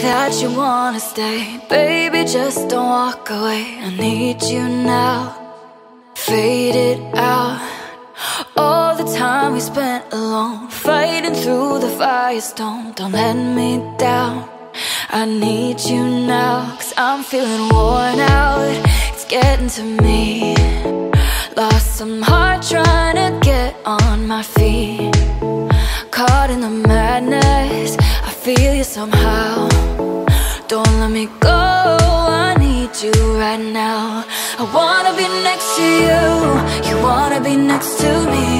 but you wanna stay. Baby, just don't walk away. I need you now. Fade it out. All the time we spent alone Fighting through the firestorm. Don't let me down. I need you now Cause I'm feeling worn out. It's getting to me. Lost some heart trying to get on my feet. Caught in the madness. I feel you somehow Don't let me go. I need you right now. I wanna be next to you. You wanna be next to me